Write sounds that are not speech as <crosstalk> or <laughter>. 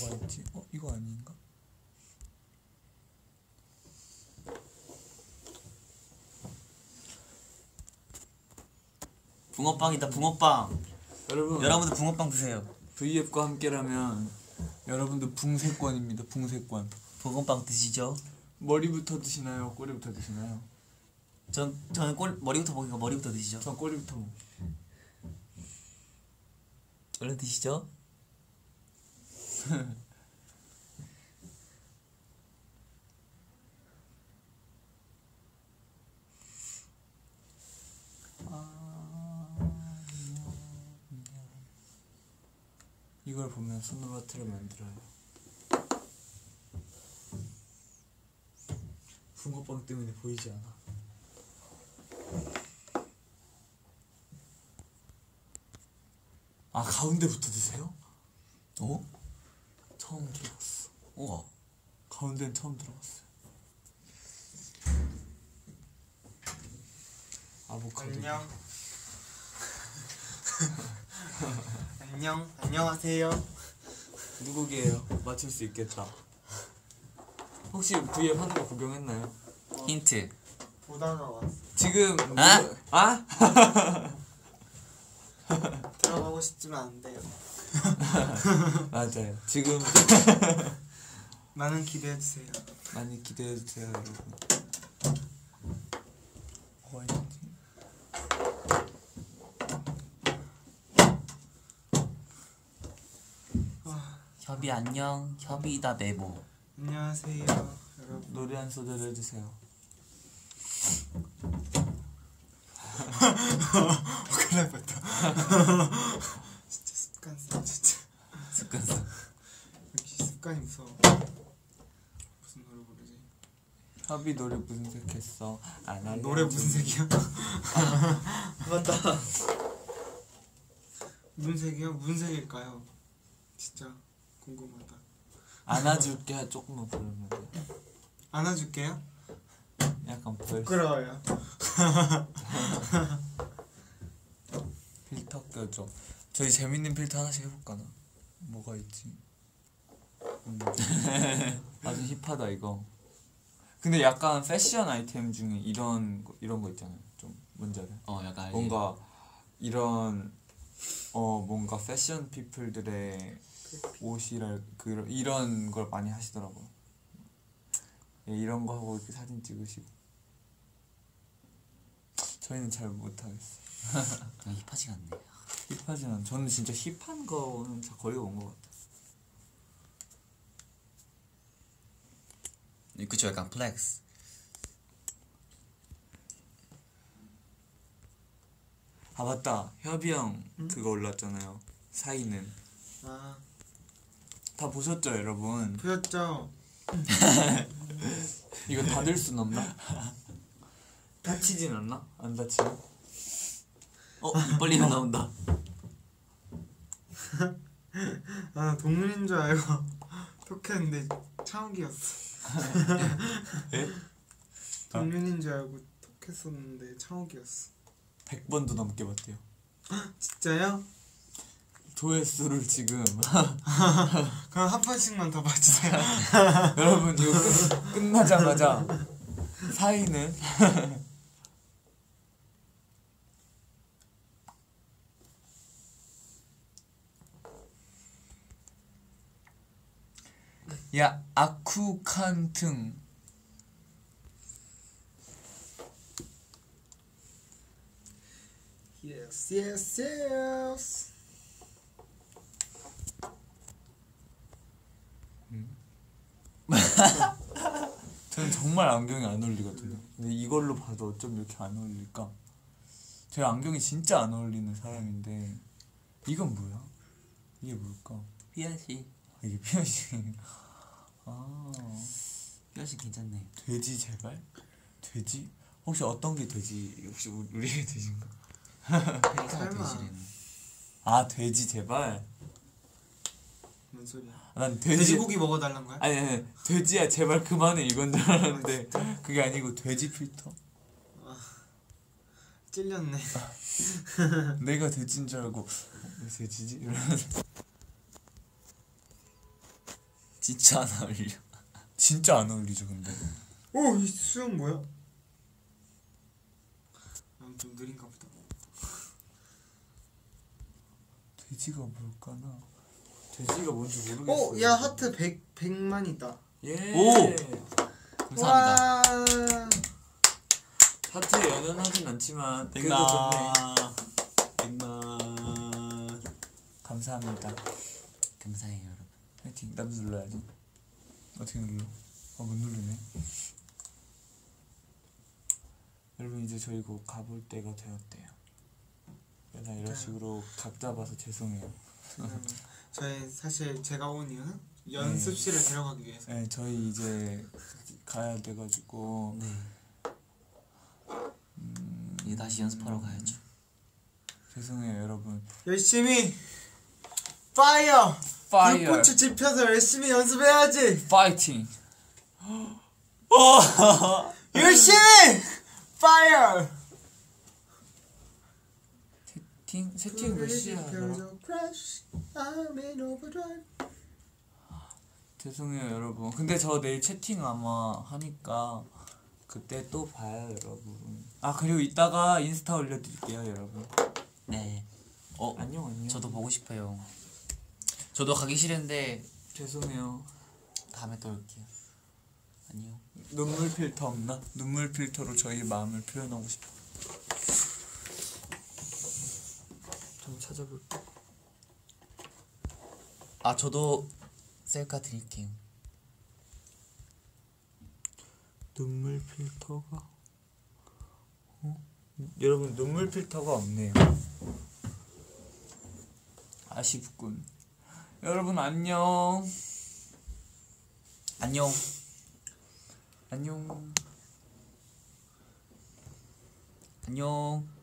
뭐가 있지? 어 이거 아닌가? 붕어빵이다 붕어빵 여러분 여러분들 붕어빵 드세요 V앱과 함께라면 여러분들 붕세권입니다. 붕세권. 붕어빵 드시죠 머리부터 드시나요? 꼬리부터 드시나요? 전, 저는 꼬리, 머리부터 먹으니까 머리부터 드시죠 전 꼬리부터 먹. 얼른 드시죠 이걸 보면 손으로 하트를 만들어요. 붕어빵 때문에 보이지 않아. 아 가운데부터 드세요? 어? 처음 들어봤어. 우와 가운데는 처음 들어봤어요. 아보카도. 안녕. <laughs> 안녕. 안녕하세요. 누구게요? 맞출 수 있겠다. 혹시 V앱 하는 거 구경했나요? 힌트 보다가 왔어. 지금 아? 누 <laughs> <laughs> 구- 아? 들어가고 싶지만 안 돼요. <laughs> 맞아요. 지금 <laughs> 많은 기대해 주세요. 많이 기대해 주세요, 여러분. 뭐가 있지? 협이 안녕 협이다 메모 안녕하세요, 여러분. 노래 한 소절 해주세요. <laughs> 큰일 날 뻔했다. 진짜 습관성 진짜. 습관성 역시 습관이 무서워. 무슨 노래 부르지? 협이 노래 무슨 색 했어? 안 할래. 노래 무슨 색이야? <laughs> 맞다 무슨 색이요? 무슨 색일까요? 진짜 궁금하다. 안아줄게 조금만 부르면 돼. 안아줄게요. 약간 벌 부끄러워요. <laughs> 껴줘. 저희 재밌는 필터 하나씩 해볼까나? 뭐가 있지? 음. <laughs> 아주 힙하다 이거. 근데 약간 패션 아이템 중에 이런 거, 이런 거 있잖아요. 좀 뭔지 알아요? 어 약간? 뭔가 이런 어 뭔가 패션 people들의 옷이랄 그 이런 걸 많이 하시더라고요. 예, 이런 거 하고 이렇게 사진 찍으시고 저희는 잘 못하겠어요. 그냥 <laughs> hip하지가 않네 hip하진 않. 저는 진짜 hip한 거는 다 거의 온것 같아요. 그쵸 약간 flex 아 맞다, 협이 형 그거 올랐잖아요. 사이는 아 다 보셨죠, 여러분? 보였죠? <laughs> 이거 닫을 순 없나? <laughs> 다치진 않나? 안 다치나? 어? 입 벌리면 나온다 <laughs> 아 동물인 줄 알고 <laughs> 톡했는데 창욱이었어. 에? <laughs> 동물인 줄 알고 톡했었는데 창욱이었어. 100번도 넘게 봤대요. 진짜요? 조회수를 지금 그럼 한 번씩만 더 봐주세요. 여러분 이거 끝, 끝나자마자 사이는 야 아쿠칸등 yes, yes, yes. 저는 정말 안경이 안 어울리거든요. 근데 이걸로 봐도 어쩜 이렇게 안 어울릴까? 제 안경이 진짜 안 어울리는 사람인데 이건 뭐야? 이게 뭘까? 피아시 아, 이게 피어싱. 아 괜찮네 돼지 제발? 돼지? 혹시 어떤 게 돼지? 혹시 우- 우리의 돼지인가? <laughs> 페리카가 설마. 돼지래는 아 돼지 제발? 뭔 소리야? 아, 난 돼지 돼지고기 먹어달란 거야? 아니 아니 돼지야 제발 그만해 이건 줄 알았는데 그게 아니고 돼지 필터? 찔렸네. <laughs> 내가 돼지인 줄 알고 어, 왜 돼지지? 이러면서 진짜 안 어울려. <laughs> 진짜 안 어울리죠 근데 오 이 수영 뭐야? 아, 좀 느린가 보다. 돼지가 뭘까나 돼지가 뭔지 모르겠어 어, 야 하트 100 100만 있다. 예 오! 감사합니다. 와. 하트에 연연하진 않지만 그래도. 좋네 백만. 감사합니다 감사해요. 화이팅. 나도 눌러야지. 어떻게 눌러? 아못 누르네. 여러분 이제 저희 곧 가볼 때가 되었대요. 맨날 이런 식으로 각 잡아서 죄송해요. 음, 저희 사실 제가 온 이유는 연습실을 데려가기 위해서. 네 저희 이제 가야 돼가지고. 네. 음, 이제 다시 연습하러 가야죠. 죄송해요 여러분. 열심히 fire. 파이어 불꽃을 지펴서 열심히 연습해야지. 파이팅 열심히 파이어. 세팅 세팅 몇 overdrive. 죄송해요 여러분 근데 저 내일 채팅 아마 하니까 그때 또 봐요 여러분 아 그리고 이따가 인스타 올려드릴게요 여러분 네. 어 안녕 안녕 저도 보고 싶어요. 저도 가기 싫은데 죄송해요 다음에 또 올게요. 안녕. 눈물 필터 없나? 눈물 필터로 저희 마음을 표현하고 싶어 좀 찾아볼게 아 저도 셀카 드릴게요. 눈물 필터가 어? 여러분 눈물 필터가 없네요 아쉽군 여러분 안녕 안녕. 안녕 안녕.